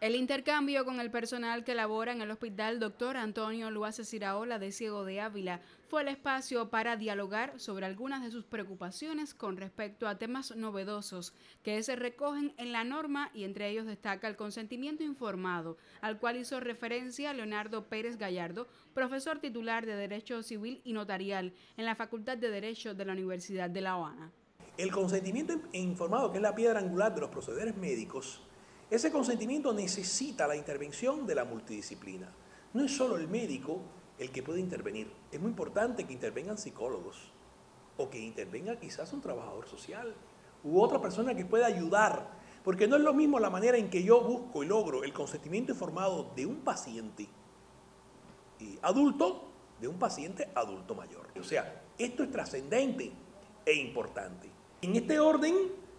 El intercambio con el personal que labora en el hospital Dr. Antonio Luace Ciraola de Ciego de Ávila fue el espacio para dialogar sobre algunas de sus preocupaciones con respecto a temas novedosos que se recogen en la norma y entre ellos destaca el consentimiento informado, al cual hizo referencia Leonardo Pérez Gallardo, profesor titular de Derecho Civil y Notarial en la Facultad de Derecho de la Universidad de La Habana. El consentimiento informado, que es la piedra angular de los procederes médicos, ese consentimiento necesita la intervención de la multidisciplina. No es solo el médico el que puede intervenir. Es muy importante que intervengan psicólogos o que intervenga quizás un trabajador social u otra persona que pueda ayudar. Porque no es lo mismo la manera en que yo busco y logro el consentimiento informado de un paciente adulto de un paciente adulto mayor. O sea, esto es trascendente e importante. En este orden,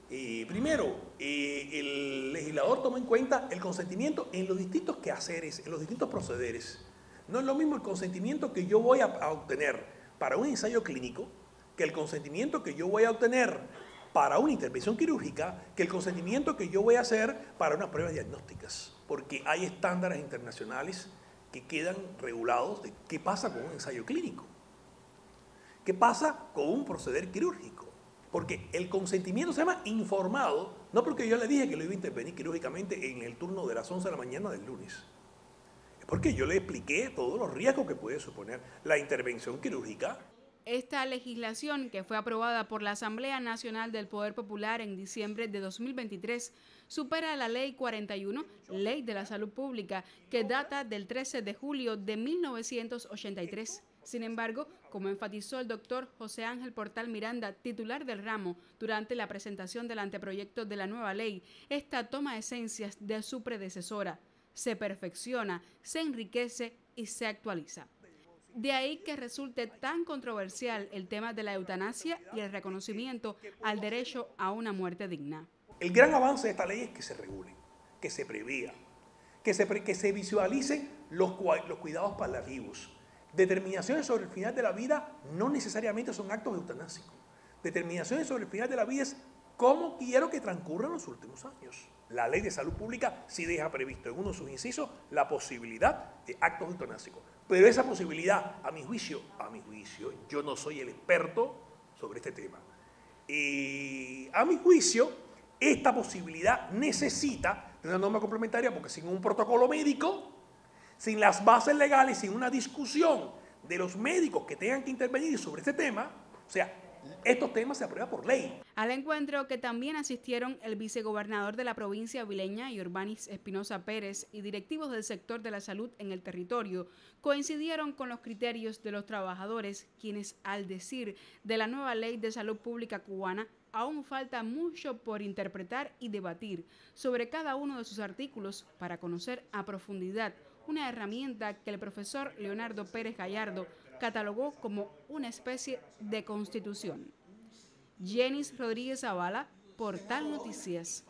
eh, primero, eh, el legislador toma en cuenta el consentimiento en los distintos quehaceres, en los distintos procederes. No es lo mismo el consentimiento que yo voy a, obtener para un ensayo clínico que el consentimiento que yo voy a obtener para una intervención quirúrgica que el consentimiento que yo voy a hacer para unas pruebas diagnósticas. Porque hay estándares internacionales que quedan regulados de qué pasa con un ensayo clínico, qué pasa con un proceder quirúrgico. Porque el consentimiento se llama informado, no porque yo le dije que lo iba a intervenir quirúrgicamente en el turno de las 11 de la mañana del lunes. Es porque yo le expliqué todos los riesgos que puede suponer la intervención quirúrgica. Esta legislación, que fue aprobada por la Asamblea Nacional del Poder Popular en diciembre de 2023, supera la Ley 41, Ley de la Salud Pública, que data del 13 de julio de 1983. Sin embargo, como enfatizó el doctor José Ángel Portal Miranda, titular del ramo, durante la presentación del anteproyecto de la nueva ley, esta toma esencias de su predecesora, se perfecciona, se enriquece y se actualiza. De ahí que resulte tan controversial el tema de la eutanasia y el reconocimiento al derecho a una muerte digna. El gran avance de esta ley es que se regule, que se prevea, que se, que se visualicen los, los cuidados paliativos, Determinaciones sobre el final de la vida no necesariamente son actos eutanásicos. Determinaciones sobre el final de la vida es cómo quiero que transcurran los últimos años. La ley de salud pública sí deja previsto en uno de sus incisos la posibilidad de actos eutanásicos. Pero esa posibilidad, a mi juicio, a mi juicio, yo no soy el experto sobre este tema. Y a mi juicio, esta posibilidad necesita de una norma complementaria porque sin un protocolo médico sin las bases legales, sin una discusión de los médicos que tengan que intervenir sobre este tema, o sea, estos temas se aprueban por ley. Al encuentro que también asistieron el vicegobernador de la provincia vileña y Urbanis Espinosa Pérez y directivos del sector de la salud en el territorio, coincidieron con los criterios de los trabajadores, quienes al decir de la nueva ley de salud pública cubana aún falta mucho por interpretar y debatir sobre cada uno de sus artículos para conocer a profundidad una herramienta que el profesor Leonardo Pérez Gallardo catalogó como una especie de constitución. Jenis Rodríguez Zavala, Portal Noticias.